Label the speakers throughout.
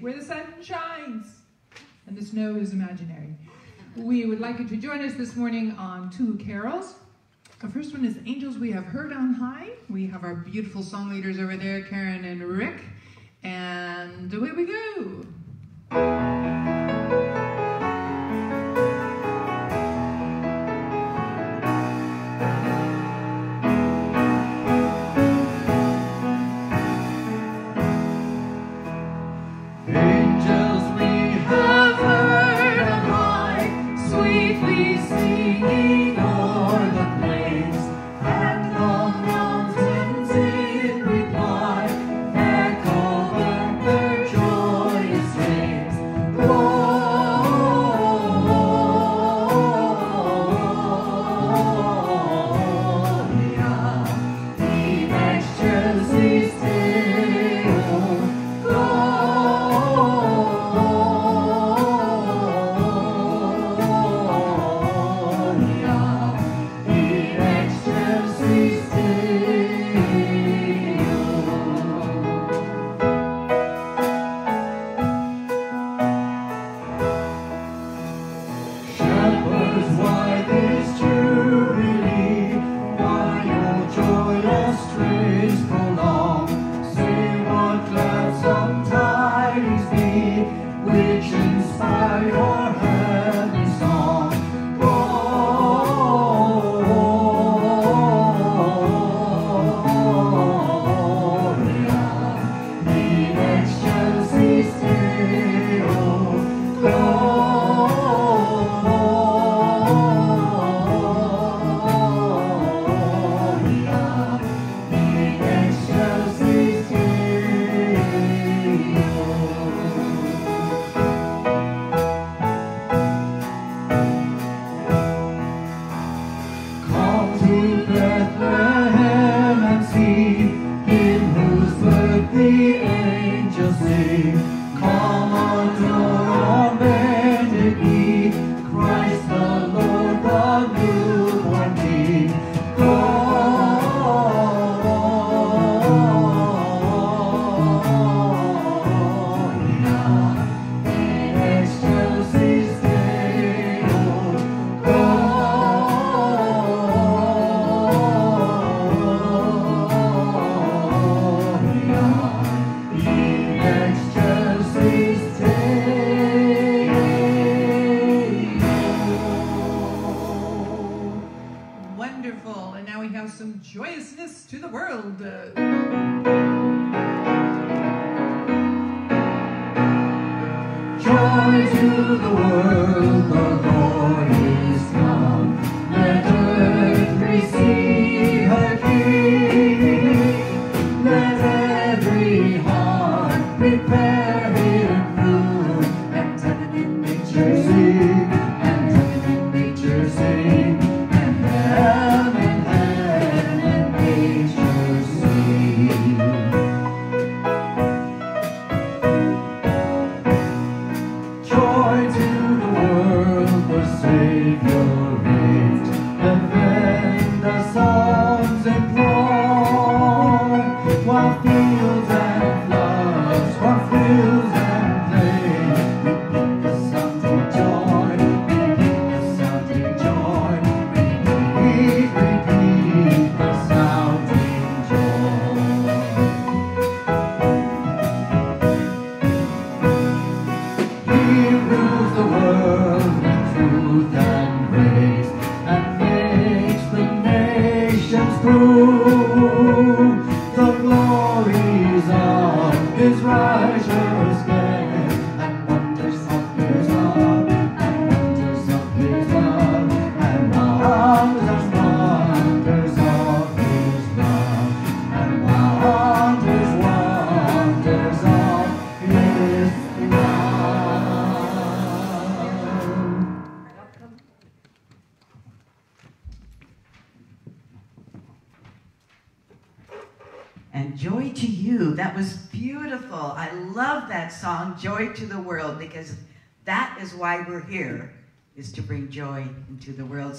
Speaker 1: Where the sun shines and the snow is imaginary. We would like you to join us this morning on two carols. The first one is Angels We Have Heard on High. We have our beautiful song leaders over there, Karyn and Rick. And away we go.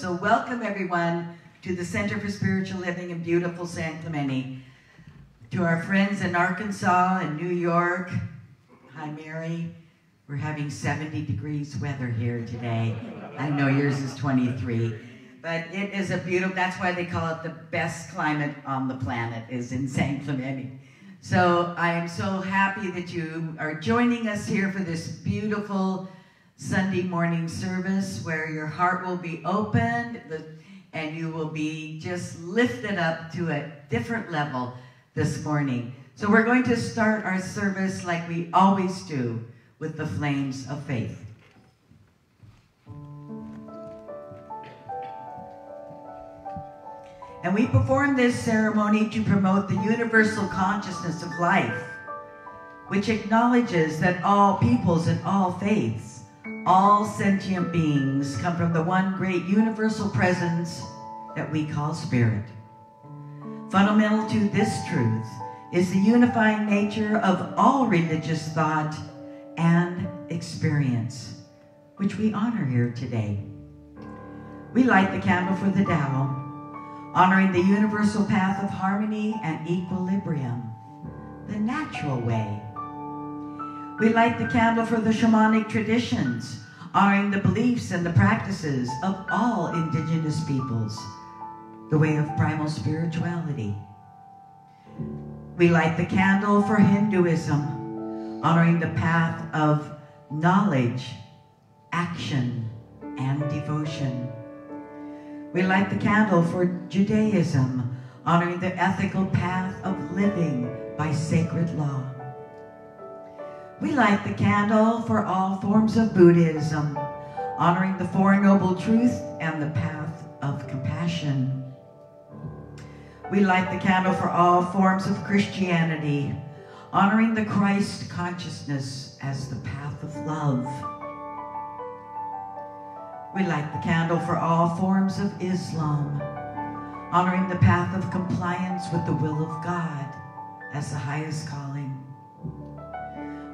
Speaker 2: So welcome everyone to the Center for Spiritual Living in beautiful San Clemente. To our friends in Arkansas and New York, hi Mary. We're having 70 degrees weather here today. I know yours is 23. But it is a beautiful, that's why they call it the best climate on the planet is in San Clemente. So I am so happy that you are joining us here for this beautiful Sunday morning service where your heart will be opened and you will be just lifted up to a different level this morning. So we're going to start our service like we always do with the flames of faith. And we perform this ceremony to promote the universal consciousness of life, which acknowledges that all peoples and all faiths, all sentient beings come from the one great universal presence that we call spirit. Fundamental to this truth is the unifying nature of all religious thought and experience, which we honor here today. We light the candle for the Tao, honoring the universal path of harmony and equilibrium, the natural way. We light the candle for the shamanic traditions, honoring the beliefs and the practices of all indigenous peoples, the way of primal spirituality. We light the candle for Hinduism, honoring the path of knowledge, action, and devotion. We light the candle for Judaism, honoring the ethical path of living by sacred law. We light the candle for all forms of Buddhism, honoring the Four Noble Truths and the path of compassion. We light the candle for all forms of Christianity, honoring the Christ consciousness as the path of love. We light the candle for all forms of Islam, honoring the path of compliance with the will of God as the highest calling.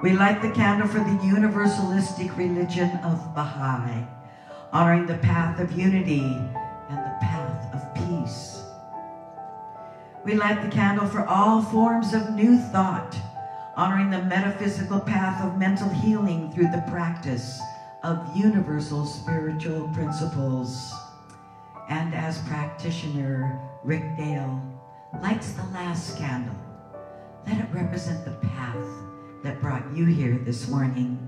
Speaker 2: We light the candle for the universalistic religion of Baha'i, honoring the path of unity and the path of peace. We light the candle for all forms of new thought, honoring the metaphysical path of mental healing through the practice of universal spiritual principles. And as practitioner, Rick Dale lights the last candle. Let it represent the path that brought you here this morning.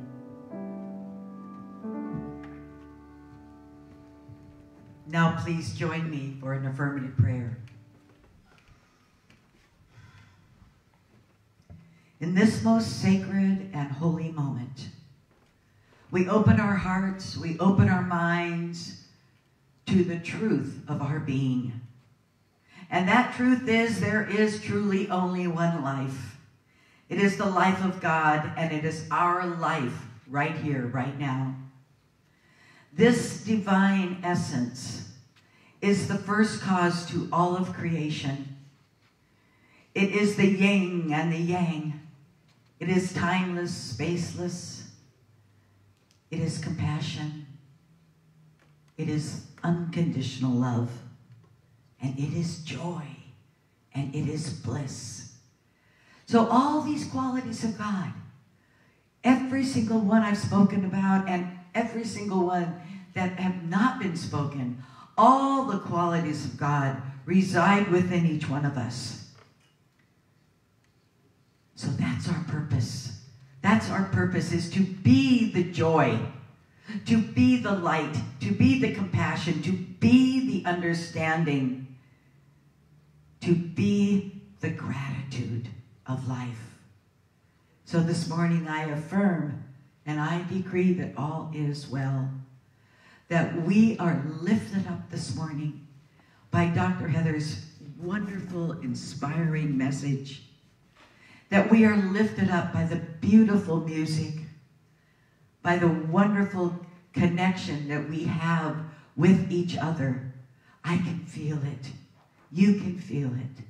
Speaker 2: Now please join me for an affirmative prayer. In this most sacred and holy moment, we open our hearts, we open our minds to the truth of our being. And that truth is there is truly only one life. It is the life of God, and it is our life right here, right now. This divine essence is the first cause to all of creation. It is the yin and the yang. It is timeless, spaceless, it is compassion. It is unconditional love. And it is joy. And it is bliss. So all these qualities of God, every single one I've spoken about and every single one that have not been spoken, all the qualities of God reside within each one of us. So that's our purpose. That's our purpose is to be the joy, to be the light, to be the compassion, to be the understanding, to be the gratitude of life. So this morning I affirm and I decree that all is well, that we are lifted up this morning by Dr. Heather's wonderful, inspiring message that we are lifted up by the beautiful music, by the wonderful connection that we have with each other. I can feel it. You can feel it.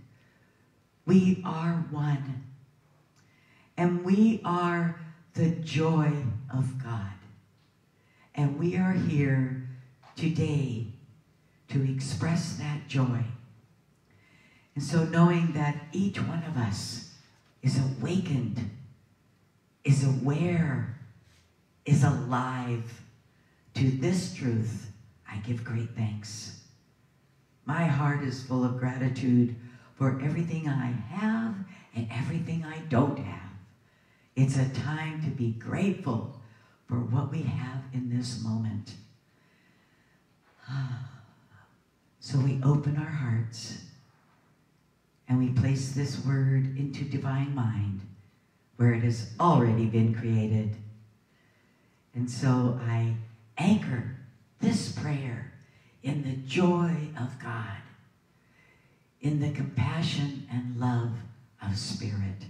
Speaker 2: We are one. And we are the joy of God. And we are here today to express that joy. And so, knowing that each one of us is awakened, is aware, is alive to this truth, I give great thanks. My heart is full of gratitude for everything I have and everything I don't have. It's a time to be grateful for what we have in this moment. So we open our hearts and we place this word into divine mind where it has already been created. And so I anchor this prayer in the joy of God, in the compassion and love of Spirit,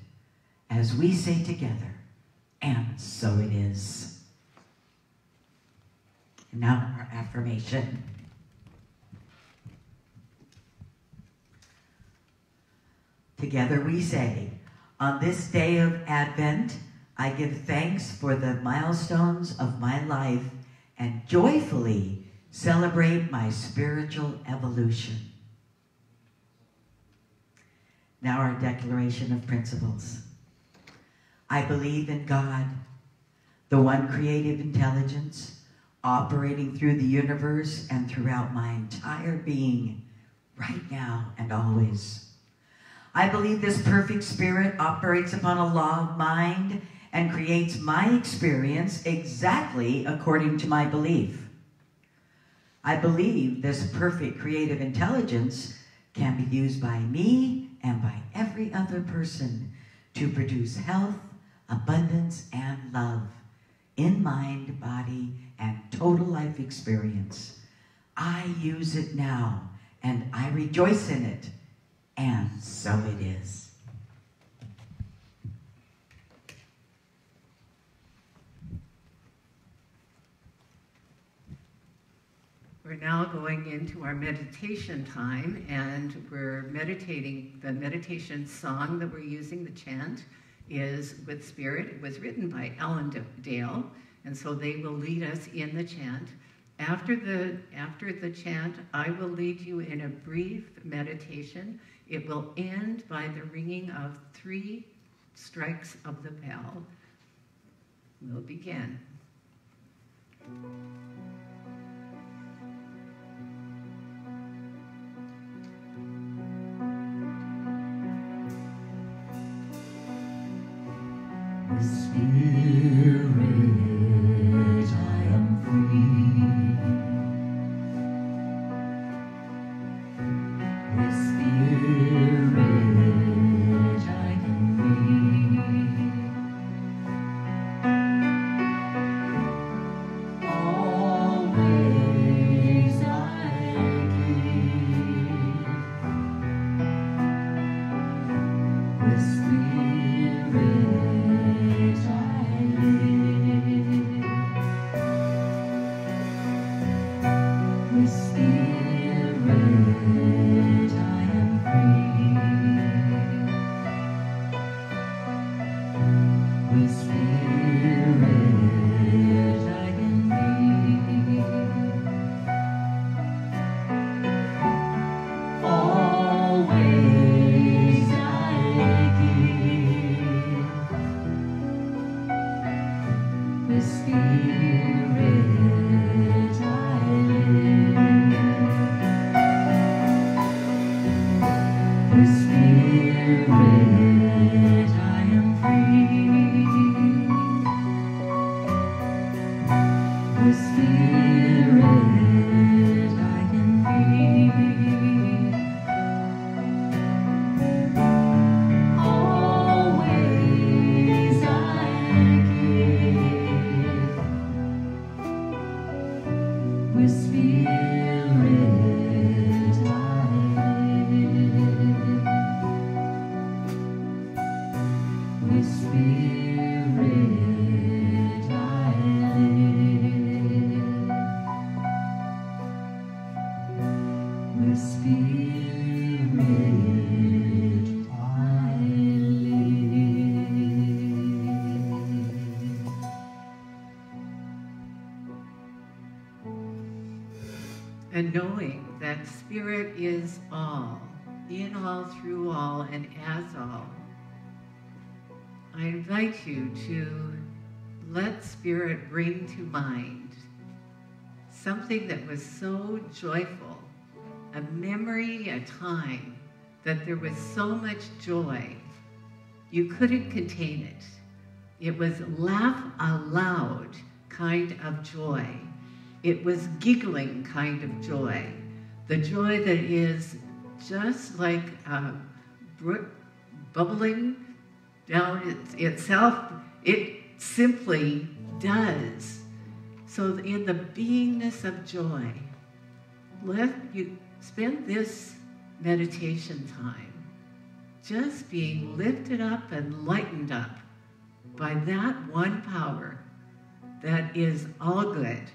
Speaker 2: as we say together, and so it is. And now our affirmation. Together we say, on this day of Advent, I give thanks for the milestones of my life and joyfully celebrate my spiritual evolution. Now, our declaration of principles. I believe in God, the one creative intelligence operating through the universe and throughout my entire being, right now and always. I believe this perfect spirit operates upon a law of mind and creates my experience exactly according to my belief. I believe this perfect creative intelligence can be used by me and by every other person to produce health, abundance, and love in mind, body, and total life experience. I use it now and I rejoice in it and so it is.
Speaker 1: We're now going into our meditation time, and we're meditating. The meditation song that we're using, the chant, is with spirit. It was written by Ellen Dale, and so they will lead us in the chant. After the, after the chant, I will lead you in a brief meditation it will end by the ringing of three strikes of the bell. We'll begin.
Speaker 3: Spirit. Spirit is all, in all, through all, and as all, I invite you to let Spirit bring to mind something that was so joyful, a memory, a time that there was so much joy, you couldn't contain it. It was laugh aloud kind of joy. It was giggling kind of joy. The joy that is just like a brook bubbling down its, itself. It simply does. So in the beingness of joy, let you spend this meditation time just being lifted up and lightened up by that one power that is all good.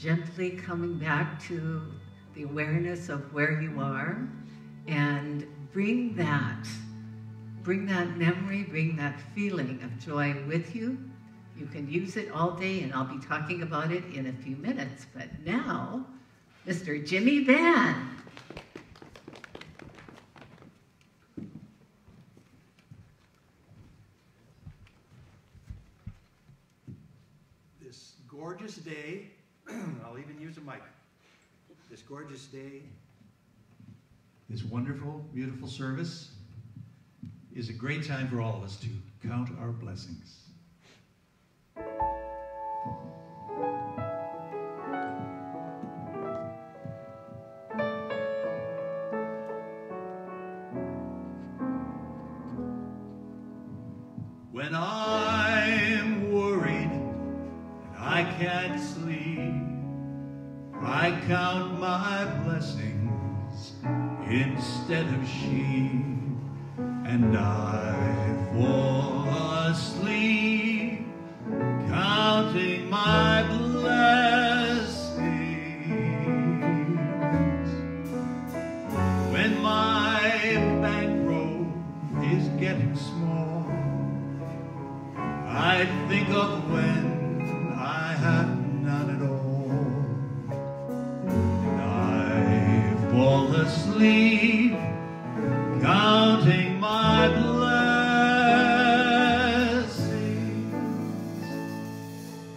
Speaker 3: Gently coming back to the awareness of where you are and bring that, bring that memory, bring that feeling of joy with you. You can use it all day, and I'll be talking about it in a few minutes. But now, Mr. Jimmy Vann.
Speaker 4: This gorgeous day, I'll even use a mic. This gorgeous day, this wonderful, beautiful service is a great time for all of us to count our blessings. When I'm worried and I can't sleep, I count my blessings instead of sheep, and I fall asleep counting my blessings. When my bankroll is getting small, I think of when counting my blessings.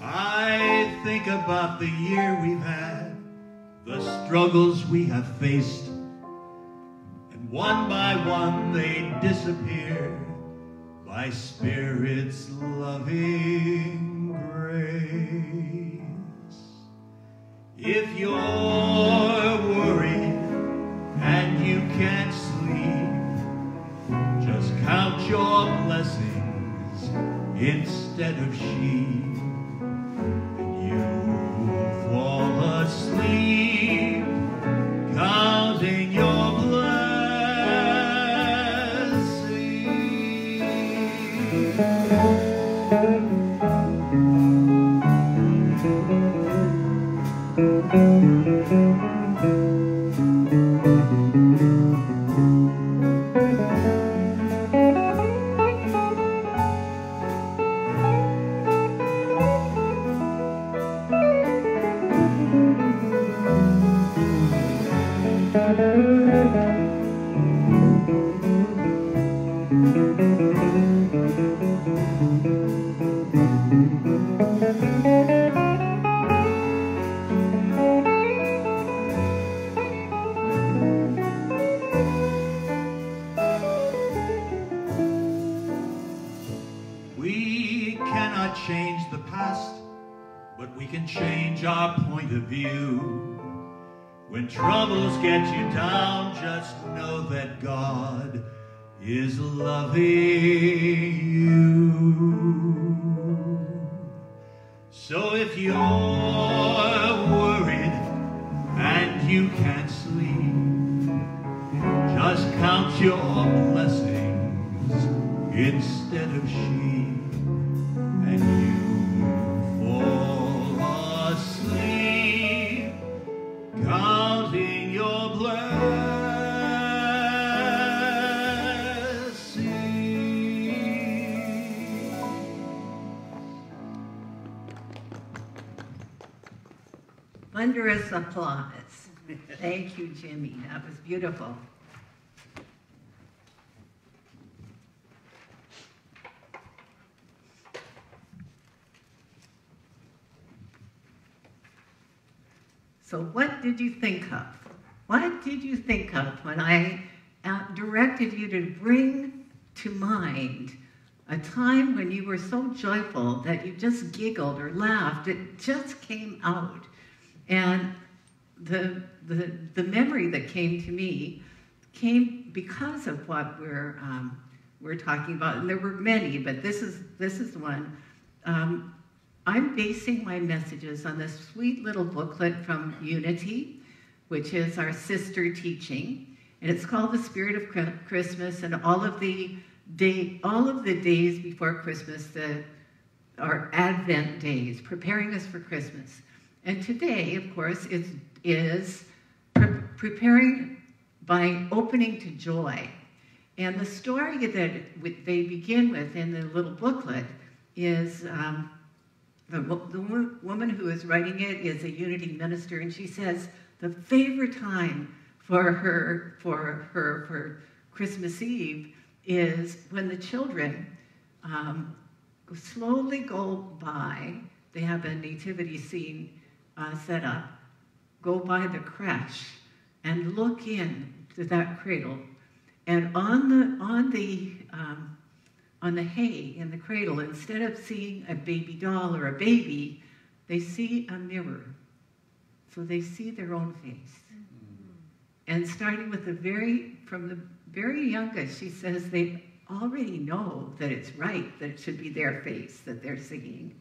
Speaker 4: I think about the year we've had, the struggles we have faced, and one by one they disappear by Spirit's loving grace. If you're worried and you can't sleep, just count your blessings instead of sheep, but we can change our point of view. When troubles get you down, just know that God is loving you. So if you're worried and you can't sleep, just count your blessings instead of sheep,
Speaker 3: Thunderous applause. Thank you, Jimmy. That was beautiful. So, what did you think of? What did you think of when I uh, directed you to bring to mind a time when you were so joyful that you just giggled or laughed? It just came out. And the, the, the memory that came to me came because of what we're, um, we're talking about. And there were many, but this is, this is one. Um, I'm basing my messages on this sweet little booklet from Unity, which is our sister teaching. And it's called The Spirit of Christmas and all of the day, all of the days before Christmas, the, our Advent days, preparing us for Christmas. And today, of course, is, is pre- preparing by opening to joy. And the story that they begin with in the little booklet is um, the, the woman who is writing it is a unity minister, and she says the favorite time for her for her for Christmas Eve is when the children um, slowly go by. They have a nativity scene uh, set up. Go by the creche and look in to that cradle, and on the on the um, on the hay in the cradle, instead of seeing a baby doll or a baby, they see a mirror. So they see their own face. And starting with the very, from the very youngest, she says they already know that it's right, that it should be their face that they're seeing.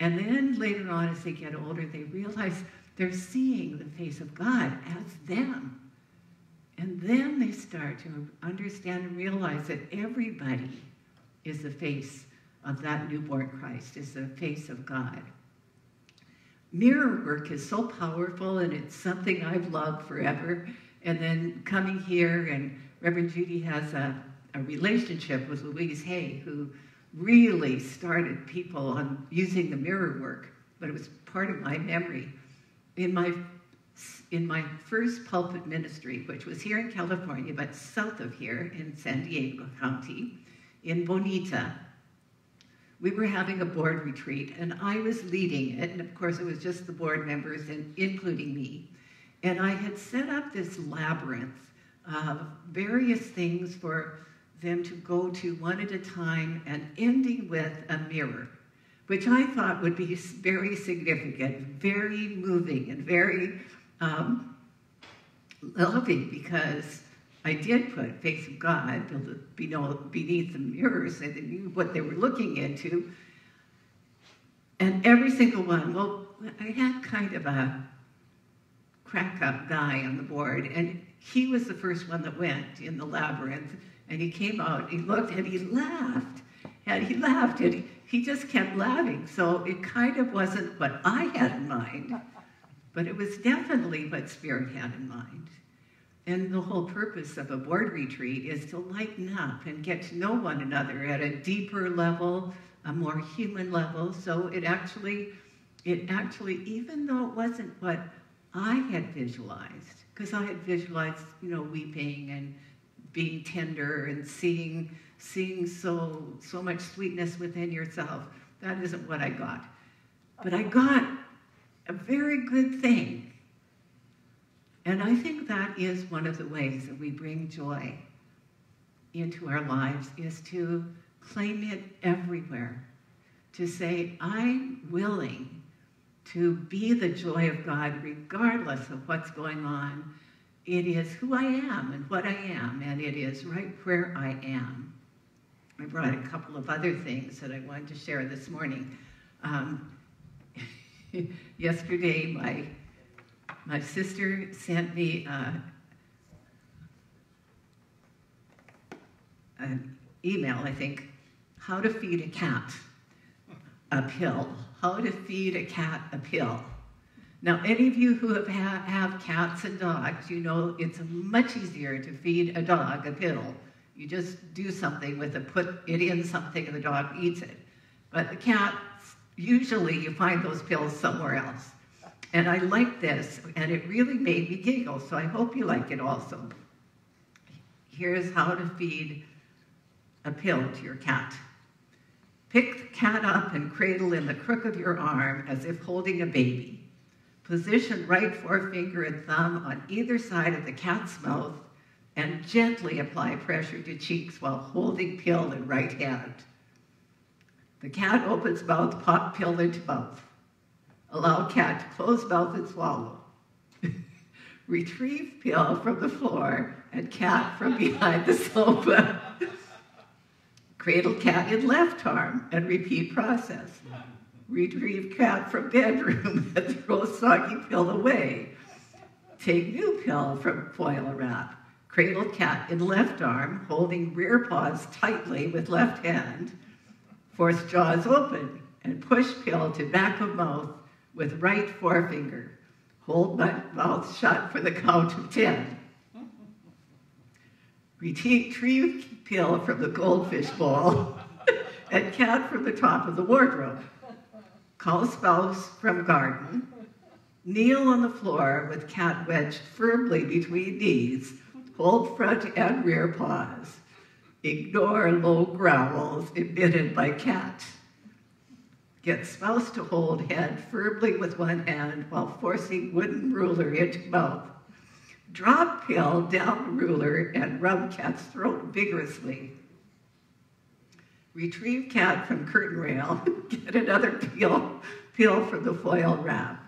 Speaker 3: And then later on, as they get older, they realize they're seeing the face of God as them. And then they start to understand and realize that everybody is the face of that newborn Christ, is the face of God. Mirror work is so powerful and it's something I've loved forever. And then coming here, and Reverend Judy has a, a relationship with Louise Hay, who really started people on using the mirror work, but it was part of my memory. In my in my first pulpit ministry, which was here in California, but south of here in San Diego County, in Bonita. We were having a board retreat, and I was leading it, and of course, it was just the board members, and including me. And I had set up this labyrinth of various things for them to go to one at a time, and ending with a mirror, which I thought would be very significant, very moving, and very um, loving because I did put face of God beneath the mirrors so they knew what they were looking into. And every single one, well, I had kind of a crack up guy on the board, and he was the first one that went in the labyrinth. And he came out, he looked, and he laughed. And he laughed, and he, he just kept laughing. So it kind of wasn't what I had in mind, but it was definitely what Spirit had in mind. And the whole purpose of a board retreat is to lighten up and get to know one another at a deeper level, a more human level. So it actually, it actually, even though it wasn't what I had visualized, because I had visualized, you know, weeping and being tender and seeing, seeing so, so much sweetness within yourself. That isn't what I got. But I got a very good thing and I think that is one of the ways that we bring joy into our lives is to claim it everywhere. To say, I'm willing to be the joy of God regardless of what's going on. It is who I am and what I am, and it is right where I am. I brought a couple of other things that I wanted to share this morning. Um, yesterday, my my sister sent me uh, an email, I think, how to feed a cat a pill. How to feed a cat a pill. Now, any of you who have, ha- have cats and dogs, you know it's much easier to feed a dog a pill. You just do something with it, put it in something, and the dog eats it. But the cat, usually you find those pills somewhere else. And I like this, and it really made me giggle, so I hope you like it also. Here's how to feed a pill to your cat. Pick the cat up and cradle in the crook of your arm as if holding a baby. Position right forefinger and thumb on either side of the cat's mouth and gently apply pressure to cheeks while holding pill in right hand. The cat opens mouth, pop pill into mouth. Allow cat to close mouth and swallow. Retrieve pill from the floor and cat from behind the sofa. Cradle cat in left arm and repeat process. Retrieve cat from bedroom and throw soggy pill away. Take new pill from foil wrap. Cradle cat in left arm, holding rear paws tightly with left hand. Force jaws open and push pill to back of mouth with right forefinger. Hold mouth shut for the count of ten. Retrieve pill from the goldfish bowl and cat from the top of the wardrobe. Call spouse from garden. Kneel on the floor with cat wedged firmly between knees. Hold front and rear paws. Ignore low growls emitted by cat. Get spouse to hold head firmly with one hand while forcing wooden ruler into mouth. Drop pill down ruler and rub cat's throat vigorously. Retrieve cat from curtain rail. Get another peel, peel from the foil wrap.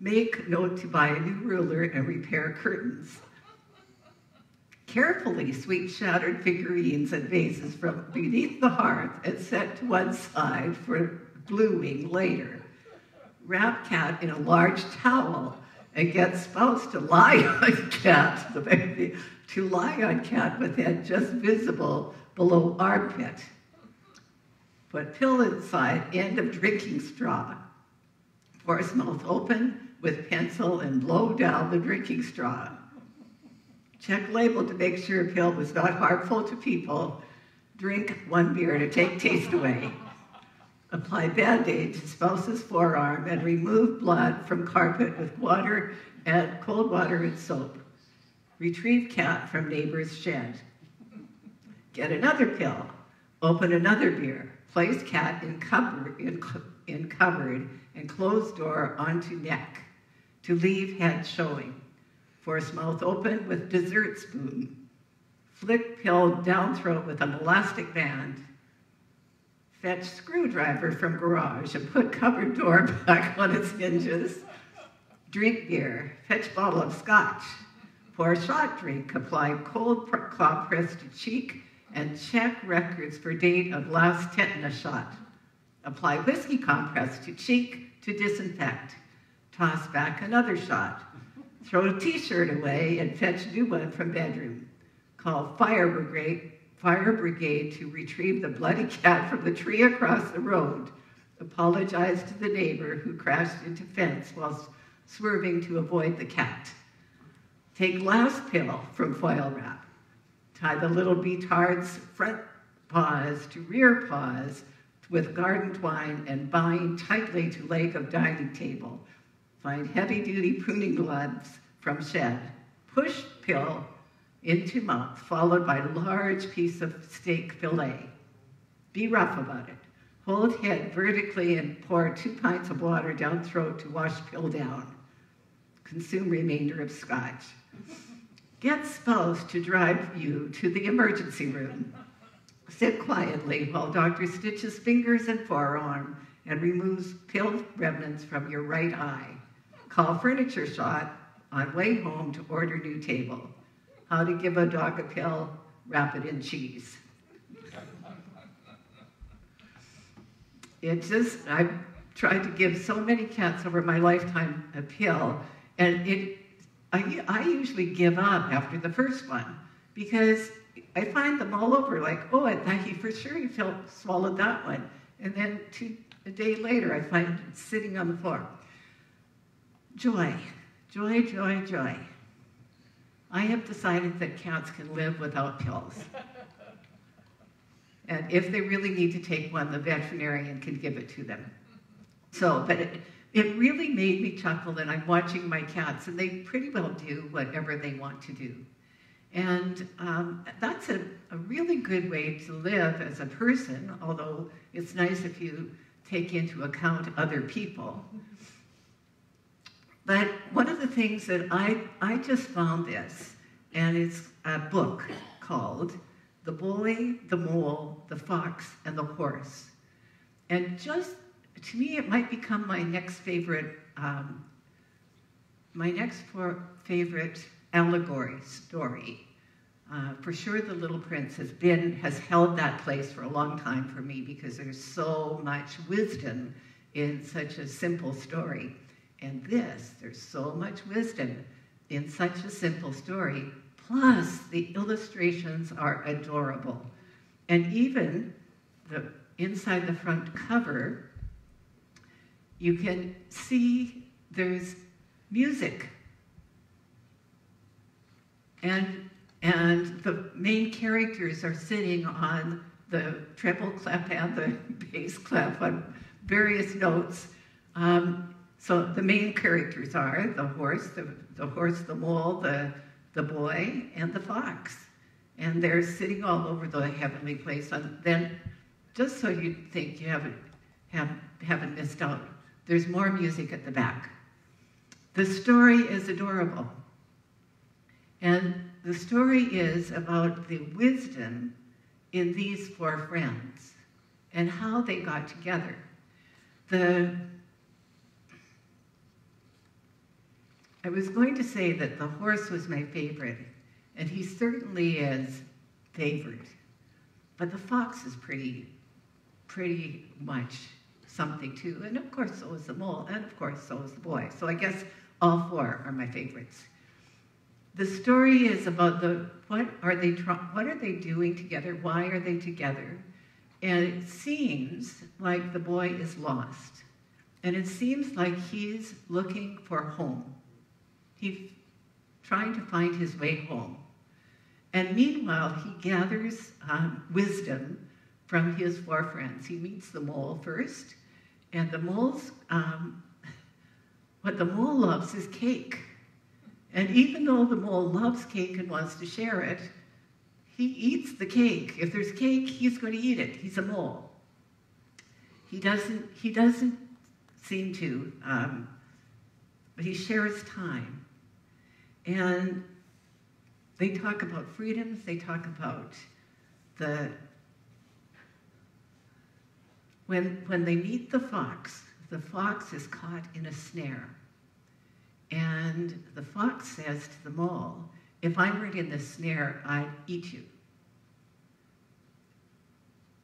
Speaker 3: Make note to buy a new ruler and repair curtains. Carefully sweep shattered figurines and vases from beneath the hearth and set to one side for bluing later. Wrap cat in a large towel and get spouse to lie on cat, the baby, to lie on cat with head just visible below armpit. Put pill inside end of drinking straw. Force mouth open with pencil and blow down the drinking straw. Check label to make sure pill was not harmful to people. Drink one beer to take taste away. Apply band-aid to spouse's forearm and remove blood from carpet with water and cold water and soap. Retrieve cat from neighbor's shed. Get another pill. Open another beer. Place cat in cupboard, in, in cupboard and close door onto neck to leave head showing. Force mouth open with dessert spoon. Flick pill down throat with an elastic band. Fetch screwdriver from garage and put cupboard door back on its hinges. Drink beer. Fetch bottle of scotch. Pour shot drink. Apply cold claw press to cheek and check records for date of last tetanus shot. Apply whiskey compress to cheek to disinfect. Toss back another shot. Throw a t-shirt away and fetch new one from bedroom. Call fire brigade, fire brigade to retrieve the bloody cat from the tree across the road. Apologize to the neighbor who crashed into fence while swerving to avoid the cat. Take last pill from foil wrap. Tie the little beatard's front paws to rear paws with garden twine and bind tightly to leg of dining table. Find heavy-duty pruning gloves from shed. Push pill into mouth, followed by large piece of steak fillet. Be rough about it. Hold head vertically and pour two pints of water down throat to wash pill down. Consume remainder of scotch. Get spouse to drive you to the emergency room. Sit quietly while doctor stitches fingers and forearm and removes pill remnants from your right eye. Call furniture shop on way home to order new table. How to give a dog a pill, wrap it in cheese. It just, I've tried to give so many cats over my lifetime a pill, and it I, I usually give up after the first one because I find them all over like, oh, I thought he for sure he felt, swallowed that one. And then two, a day later, I find it sitting on the floor. Joy, joy, joy, joy. I have decided that cats can live without pills. and if they really need to take one, the veterinarian can give it to them. So, but it really made me chuckle and I'm watching my cats and they pretty well do whatever they want to do. And um, that's a, a really good way to live as a person, although it's nice if you take into account other people. But one of the things that I, I just found this, and it's a book called The Boy, the Mole, the Fox, and the Horse. And just to me, it might become my next favorite, um, my next favorite allegory story. Uh, for sure, The Little Prince has been, has held that place for a long time for me because there's so much wisdom in such a simple story. And this, there's so much wisdom in such a simple story. Plus, the illustrations are adorable. And even the inside the front cover you can see there's music. And, and the main characters are sitting on the treble clef and the bass clef on various notes. Um, so the main characters are the horse, the, the horse, the mole, the, the boy, and the fox. And they're sitting all over the heavenly place. And then, just so you think you haven't, have, haven't missed out, there's more music at the back. The story is adorable. And the story is about the wisdom in these four friends and how they got together. The I was going to say that the horse was my favorite, and he certainly is favored. But the fox is pretty, pretty much something too. And of course, so is the mole, and of course, so is the boy. So I guess all four are my favorites. The story is about the what are they what are they doing together? Why are they together? And it seems like the boy is lost. And it seems like he's looking for home. He's trying to find his way home. And meanwhile, he gathers um, wisdom from his four friends. He meets the mole first, and the mole's, um, what the mole loves is cake. And even though the mole loves cake and wants to share it, he eats the cake. If there's cake, he's going to eat it. He's a mole. He doesn't, he doesn't seem to, um, but he shares time. And they talk about freedoms, they talk about the when, when they meet the fox, the fox is caught in a snare. And the fox says to the mole, If I weren't in the snare, I'd eat you.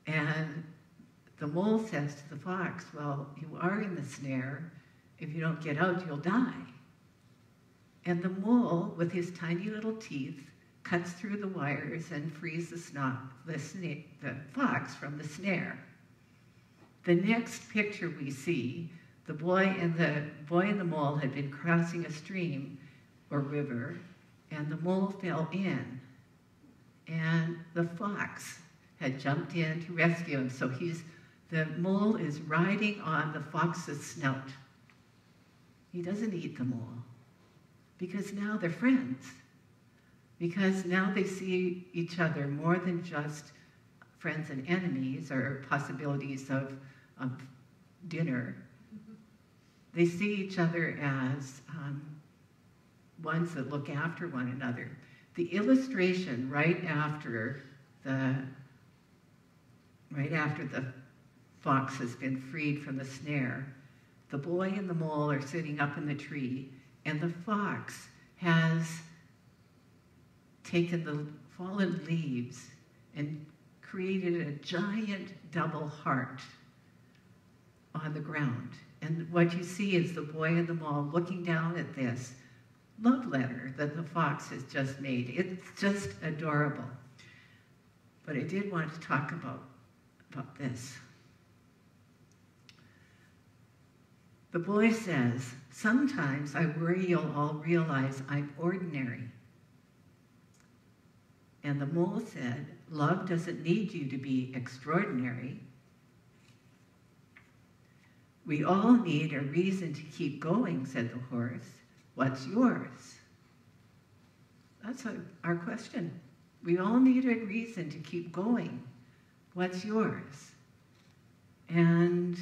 Speaker 3: And the mole says to the fox, Well, you are in the snare. If you don't get out, you'll die. And the mole, with his tiny little teeth, cuts through the wires and frees the, snot, the, the fox from the snare. The next picture we see, the boy and the boy and the mole had been crossing a stream or river, and the mole fell in, and the fox had jumped in to rescue him. So he's the mole is riding on the fox's snout. He doesn't eat the mole because now they're friends. Because now they see each other more than just friends and enemies or possibilities of dinner, they see each other as um, ones that look after one another. The illustration right after the right after the fox has been freed from the snare, the boy and the mole are sitting up in the tree, and the fox has taken the fallen leaves and created a giant double heart on the ground. And what you see is the boy in the mall looking down at this love letter that the fox has just made. It's just adorable. But I did want to talk about, about this. The boy says, Sometimes I worry you'll all realize I'm ordinary. And the mole said, Love doesn't need you to be extraordinary. We all need a reason to keep going, said the horse. What's yours? That's our question. We all need a reason to keep going. What's yours? And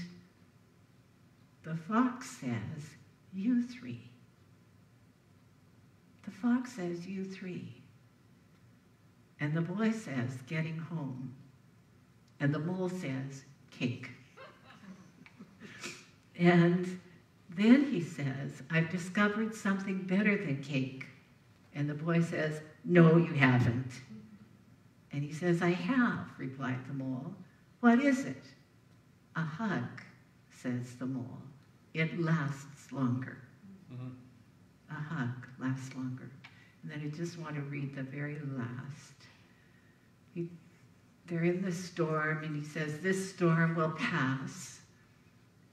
Speaker 3: the fox says, You three. The fox says, You three. And the boy says, Getting home. And the mole says, Cake. And then he says, I've discovered something better than cake. And the boy says, No, you haven't. And he says, I have, replied the mole. What is it? A hug, says the mole. It lasts longer. Mm-hmm. A hug lasts longer. And then I just want to read the very last. He, they're in the storm, and he says, This storm will pass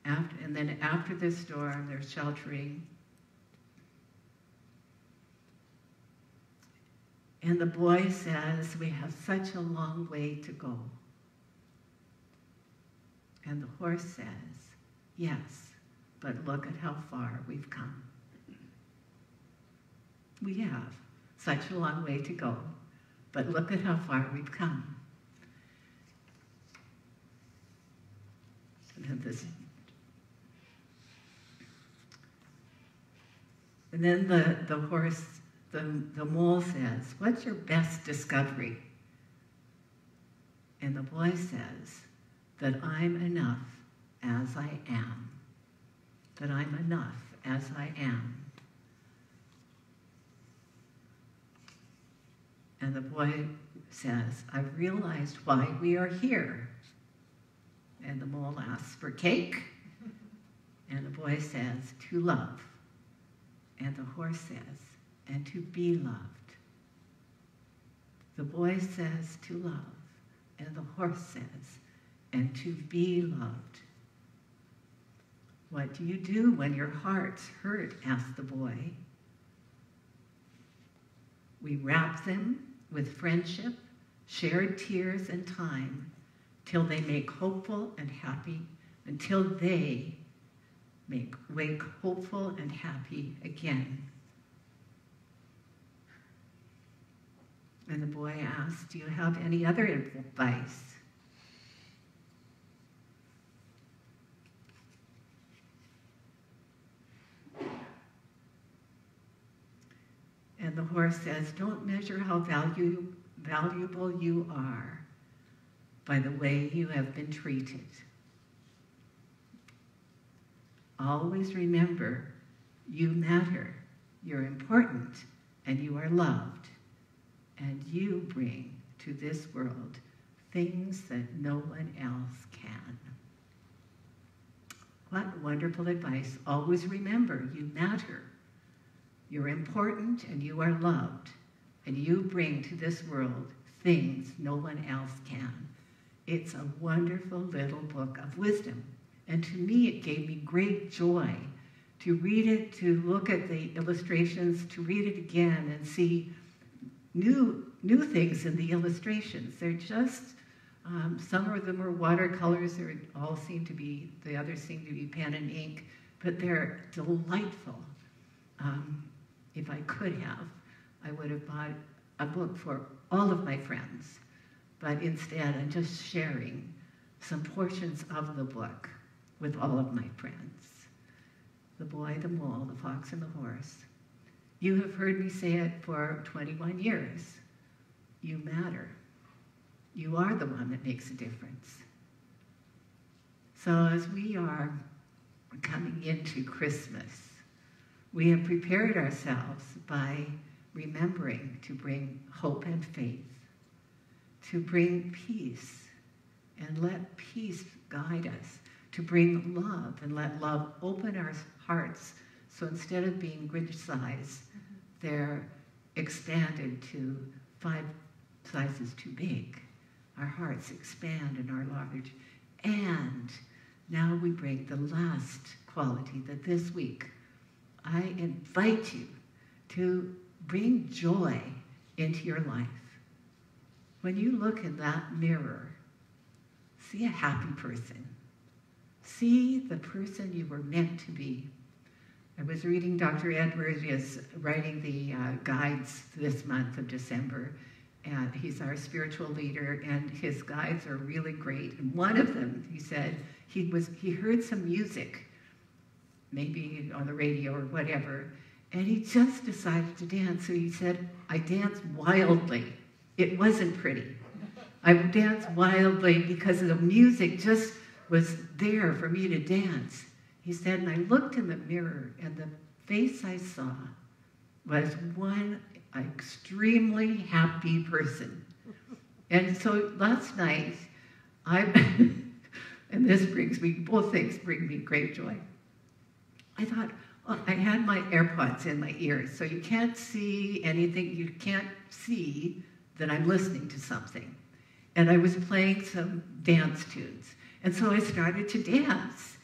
Speaker 3: After, and then after the storm, they're sheltering. And the boy says, We have such a long way to go. And the horse says, Yes, but look at how far we've come. We have such a long way to go, but look at how far we've come. And then this And then the, the horse, the, the mole says, What's your best discovery? And the boy says, That I'm enough as I am. That I'm enough as I am. And the boy says, I've realized why we are here. And the mole asks for cake. And the boy says, to love. And the horse says, and to be loved. The boy says, to love. And the horse says, and to be loved. What do you do when your heart's hurt? asked the boy. We wrap them with friendship, shared tears, and time till they make hopeful and happy, until they make wake hopeful and happy again. And the boy asked, Do you have any other advice? And the horse says, Don't measure how value, valuable you are by the way you have been treated. Always remember you matter, you're important, and you are loved. And you bring to this world things that no one else can. What wonderful advice. Always remember you matter. You're important and you are loved. And you bring to this world things no one else can. It's a wonderful little book of wisdom. And to me, it gave me great joy to read it, to look at the illustrations, to read it again and see new, new things in the illustrations. They're just, um, some of them are watercolors, they all seem to be, the others seem to be pen and ink, but they're delightful. Um, if I could have, I would have bought a book for all of my friends. But instead, I'm just sharing some portions of the book with all of my friends. The boy, the mole, the fox, and the horse. You have heard me say it for 21 years. You matter. You are the one that makes a difference. So as we are coming into Christmas, we have prepared ourselves by remembering to bring hope and faith, to bring peace, and let peace guide us, to bring love and let love open our hearts. So instead of being grid-sized, mm-hmm. they're expanded to five sizes too big. Our hearts expand and are large. And now we bring the last quality that this week I invite you to bring joy into your life. When you look in that mirror, see a happy person. See the person you were meant to be. I was reading Dr. Edwards writing the uh, guides this month of December, and he's our spiritual leader, and his guides are really great. And one of them, he said, he was he heard some music maybe on the radio or whatever. And he just decided to dance. So he said, I danced wildly. It wasn't pretty. I danced wildly because the music just was there for me to dance. He said, and I looked in the mirror, and the face I saw was one extremely happy person. And so last night, I, and this brings me, both things bring me great joy. I thought, well, I had my AirPods in my ears, so you can't see anything. You can't see that I'm listening to something. And I was playing some dance tunes. And so I started to dance.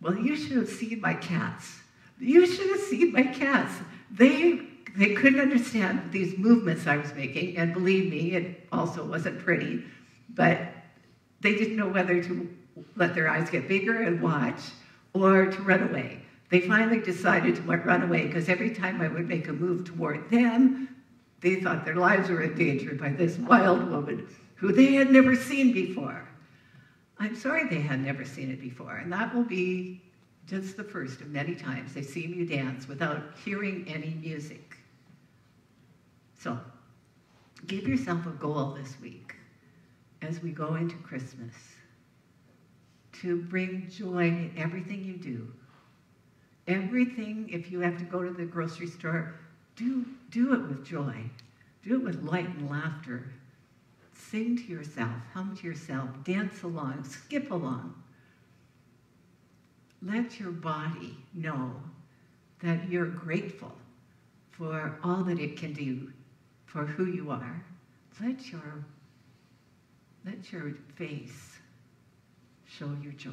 Speaker 3: Well, you should have seen my cats. You should have seen my cats. They they couldn't understand these movements I was making, and believe me, it also wasn't pretty, but they didn't know whether to let their eyes get bigger and watch or to run away. They finally decided to run away because every time I would make a move toward them, they thought their lives were endangered by this wild woman who they had never seen before. I'm sorry they had never seen it before, and that will be just the first of many times they've seen you dance without hearing any music. So, give yourself a goal this week as we go into Christmas to bring joy in everything you do. Everything, if you have to go to the grocery store, do, do it with joy. Do it with light and laughter. Sing to yourself, hum to yourself, dance along, skip along. Let your body know that you're grateful for all that it can do for who you are. Let your, let your face show your joy.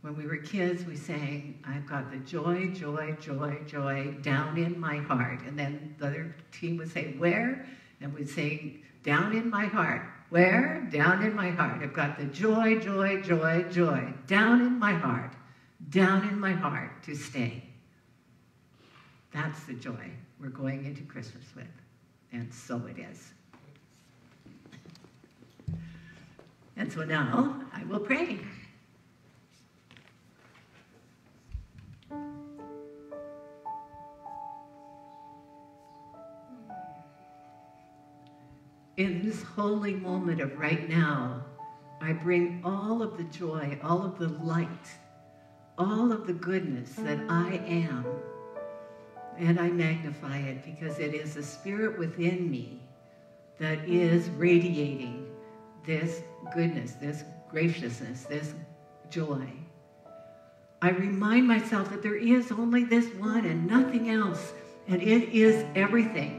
Speaker 3: When we were kids, we sang, I've got the joy, joy, joy, joy down in my heart. And then the other team would say, Where? And we'd say, Down in my heart. Where? Down in my heart. I've got the joy, joy, joy, joy down in my heart, down in my heart to stay. That's the joy we're going into Christmas with. And so it is. And so now I will pray. In this holy moment of right now, I bring all of the joy, all of the light, all of the goodness that I am, and I magnify it because it is the spirit within me that is radiating this goodness, this graciousness, this joy. I remind myself that there is only this one and nothing else, and it is everything.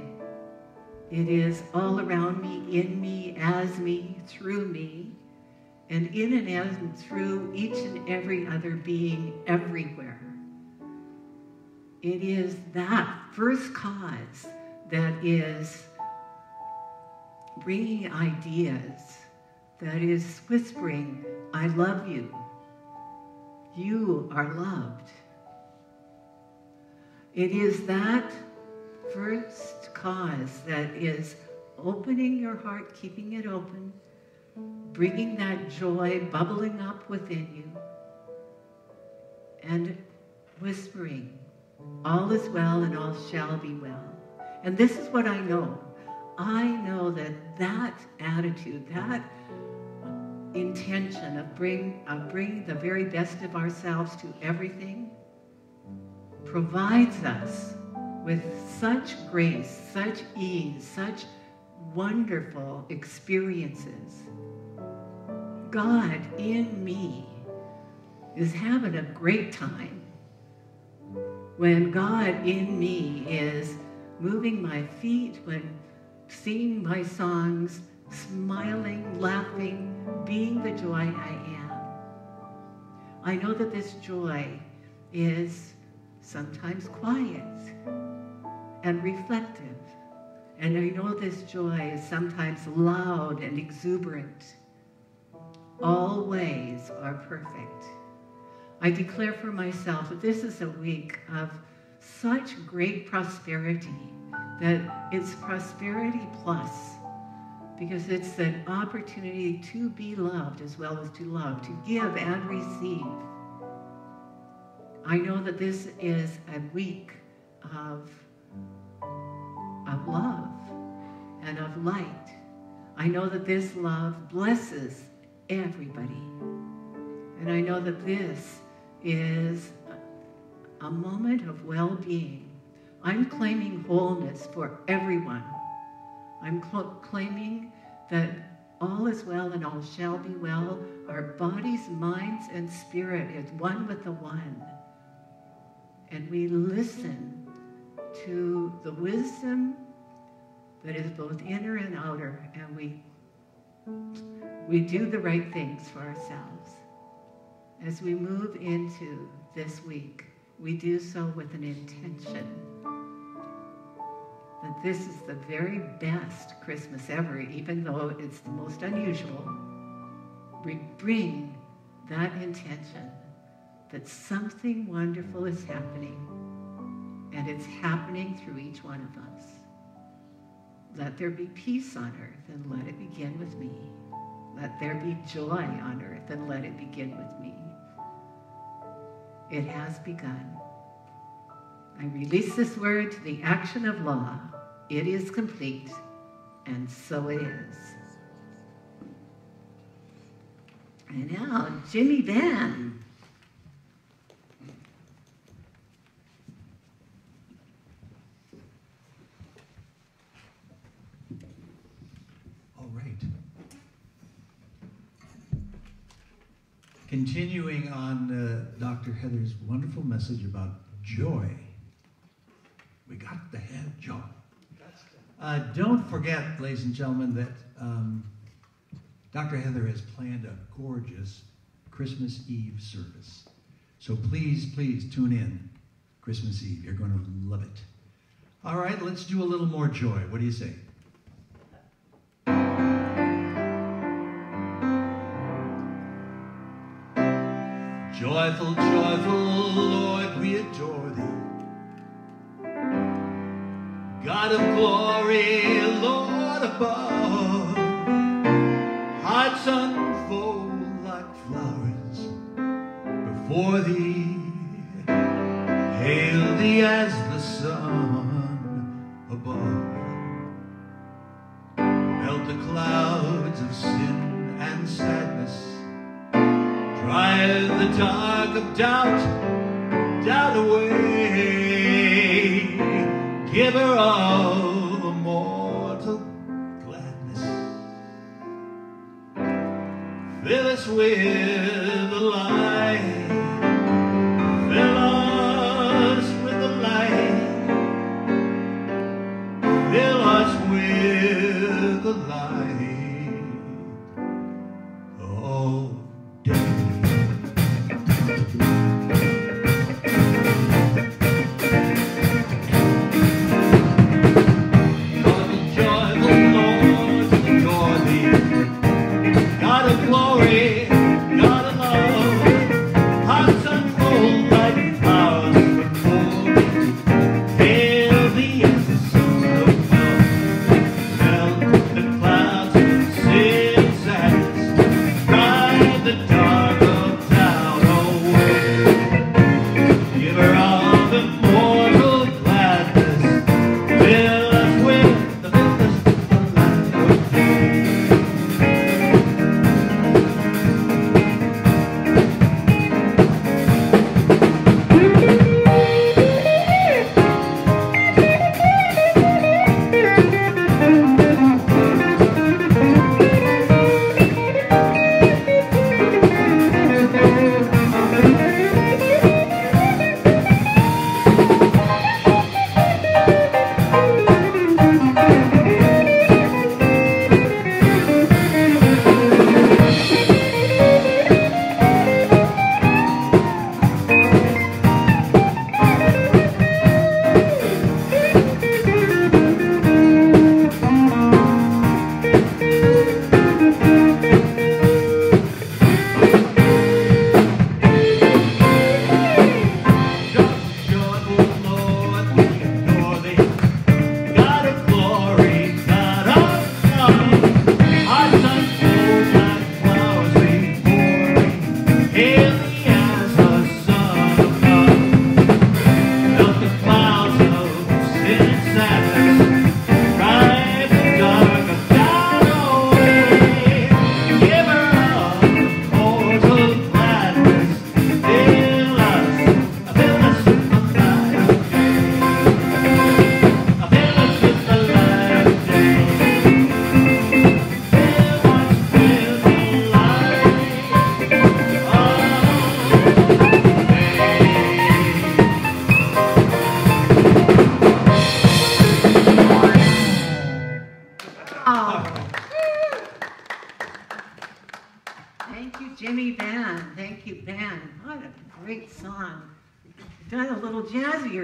Speaker 3: It is all around me, in me, as me, through me, and in and as and through each and every other being everywhere. It is that first cause that is bringing ideas, that is whispering, I love you. You are loved. It is that first cause that is opening your heart, keeping it open, bringing that joy bubbling up within you, and whispering, All is well and all shall be well. And this is what I know. I know that that attitude, that intention of bring, of bringing the very best of ourselves to everything provides us with such grace, such ease, such wonderful experiences. God in me is having a great time. When God in me is moving my feet, when singing my songs, smiling, laughing, being the joy I am. I know that this joy is sometimes quiet and reflective. And I know this joy is sometimes loud and exuberant. All ways are perfect. I declare for myself that this is a week of such great prosperity that it's prosperity plus because it's an opportunity to be loved as well as to love, to give and receive. I know that this is a week of, of love and of light. I know that this love blesses everybody. And I know that this is a moment of well being. I'm claiming wholeness for everyone. I'm cl- claiming that all is well and all shall be well. Our bodies, minds, and spirit is one with the one. And we listen to the wisdom that is both inner and outer, and we, we do the right things for ourselves. As we move into this week, we do so with an intention that this is the very best Christmas ever, even though it's the most unusual. We bring that intention that something wonderful is happening, and it's happening through each one of us. Let there be peace on earth, and let it begin with me. Let there be joy on earth, and let it begin with me. It has begun. I release this word to the action of law. It is complete, and so it is. And now, Jimmy Vann.
Speaker 4: All right. Continuing on uh, Dr. Heather's wonderful message about joy. We got to have joy. Uh, don't forget, ladies and gentlemen, that um, Dr. Heather has planned a gorgeous Christmas Eve service. So please, please tune in Christmas Eve. You're going to love it. All right, let's do a little more joy. What do you say? Joyful, joyful, Lord, we adore thee. God of glory, Lord above, hearts unfold like flowers before thee. Hail thee as dark of doubt, doubt away. Giver of immortal gladness. Fill us with the light. Fill us with the light. Fill us with the light.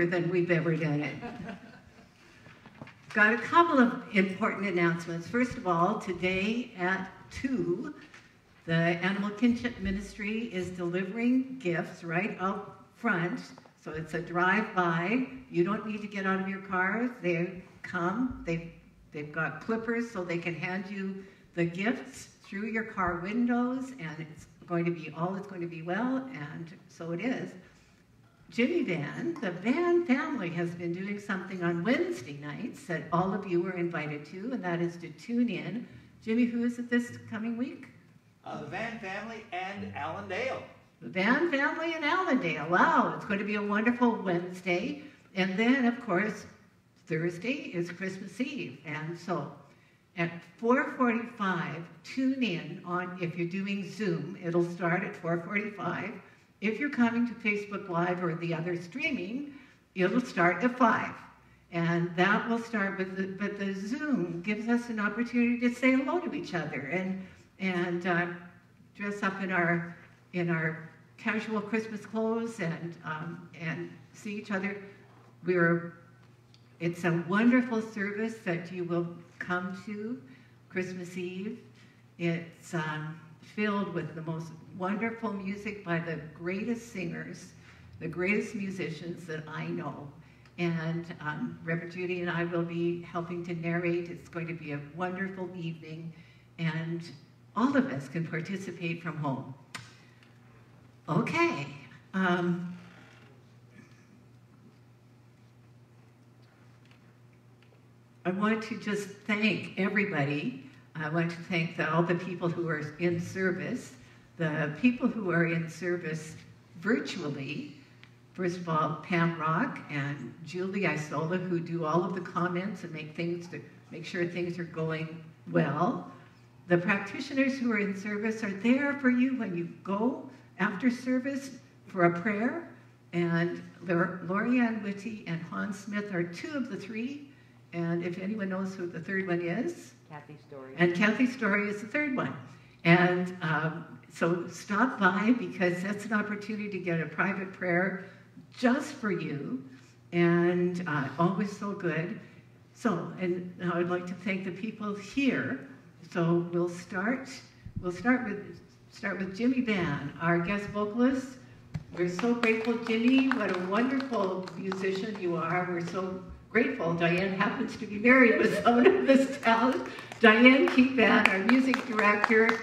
Speaker 3: Than we've ever done it. Got a couple of important announcements. First of all, today at 2, the Animal Kinship Ministry is delivering gifts right out front. So it's a drive-by. You don't need to get out of your car. They come. They've, they've got clippers so they can hand you the gifts through your car windows, and it's going to be all is going to be well, and so it is. Jimmy Vann, the Vann family has been doing something on Wednesday nights that all of you are invited to, and that is to tune in. Jimmy, who is it this coming week?
Speaker 5: Uh, the Vann family and Allendale.
Speaker 3: The Vann family in Allendale. Wow, it's going to be a wonderful Wednesday. And then, of course, Thursday is Christmas Eve. And so at 4.45, tune in on, if you're doing Zoom, it'll start at 4.45. If you're coming to Facebook Live or the other streaming, it'll start at 5. And that will start with the, but the Zoom gives us an opportunity to say hello to each other and, and uh, dress up in our, in our casual Christmas clothes and, um, and see each other. We're, it's a wonderful service that you will come to Christmas Eve. It's um, filled with the most wonderful music by the greatest singers, the greatest musicians that I know. And um, Reverend Judy and I will be helping to narrate. It's going to be a wonderful evening, and all of us can participate from home. Okay. Um, I want to just thank everybody. I want to thank the, all the people who are in service, the people who are in service virtually. First of all, Pam Rock and Julie Isola, who do all of the comments and make things to make sure things are going well. The practitioners who are in service are there for you when you go after service for a prayer. And Lorianne Whitty and Hans Smith are two of the three and if anyone knows who the third one is,
Speaker 6: Kathy Story.
Speaker 3: And Kathy Story is the third one. And um, so stop by because that's an opportunity to get a private prayer just for you, and uh, always so good. So, and I would like to thank the people here. So we'll start. We'll start with start with Jimmy Vann, our guest vocalist. We're so grateful, Jimmy. What a wonderful musician you are. We're so grateful Diane happens to be married with someone of this town. Diane King Vann, our music director,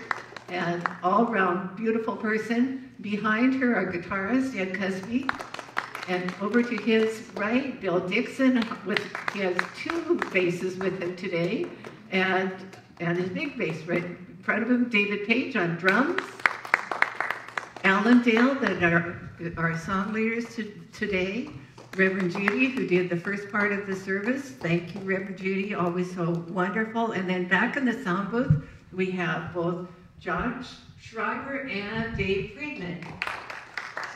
Speaker 3: and all-round beautiful person. Behind her, our guitarist, Ed Kusby. And over to his right, Bill Dickson, with he has two basses with him today, and and his big bass right in front of him, David Page on drums. Allen Dale, that are our song leaders to, today, Reverend Judy, who did the first part of the service. Thank you, Reverend Judy, always so wonderful. And then back in the sound booth, we have both Josh Schreiber and Dave Friedman.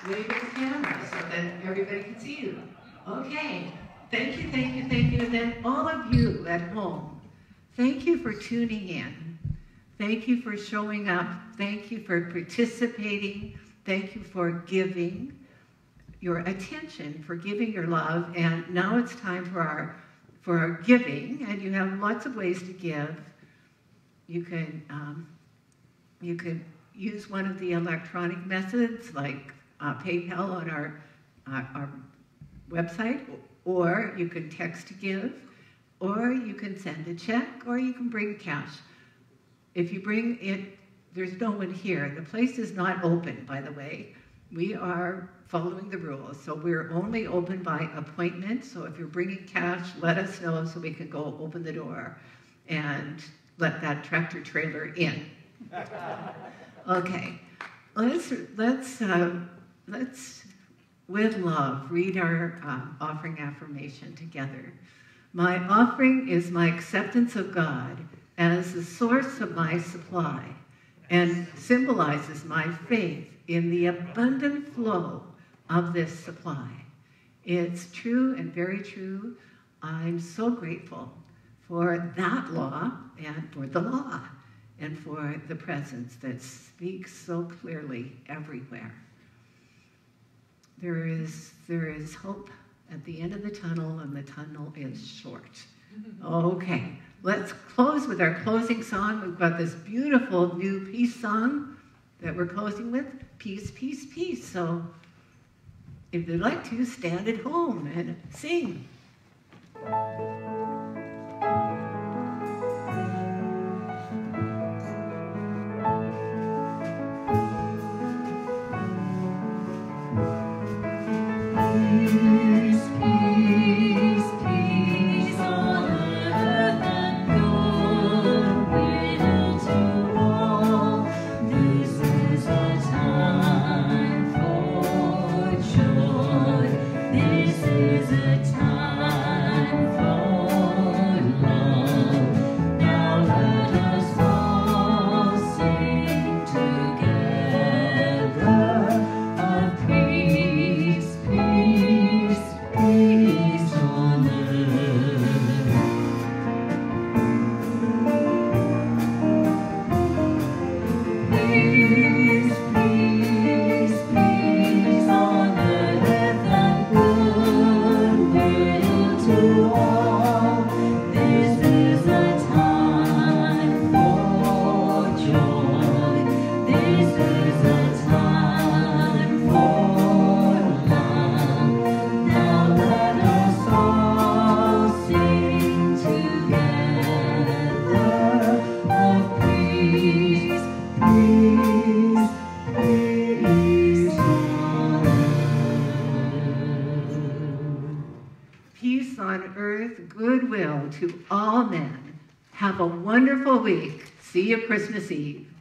Speaker 3: Wave the camera so that everybody can see you. Okay, thank you, thank you, thank you. And then all of you at home, thank you for tuning in. Thank you for showing up. Thank you for participating. Thank you for giving your attention, for giving your love. And now it's time for our for our giving, and you have lots of ways to give. You can um, you could use one of the electronic methods like uh, PayPal on our uh, our website, or you can text to give, or you can send a check, or you can bring cash. If you bring it, there's no one here. The place is not open, by the way. We are following the rules. So we're only open by appointment. So if you're bringing cash, let us know so we can go open the door and let that tractor trailer in. okay, let's let's uh, let's with love read our uh, offering affirmation together. My offering is my acceptance of God as the source of my supply and symbolizes my faith in the abundant flow of this supply. It's true and very true. I'm so grateful for that law and for the law.
Speaker 1: And for the presence that speaks so clearly everywhere. There is, there is hope at the end of the tunnel, and the tunnel is short. Okay, let's close with our closing song. We've got this beautiful new peace song that we're closing with Peace, Peace, Peace. So if you'd like to, stand at home and sing. Week. See you Christmas Eve.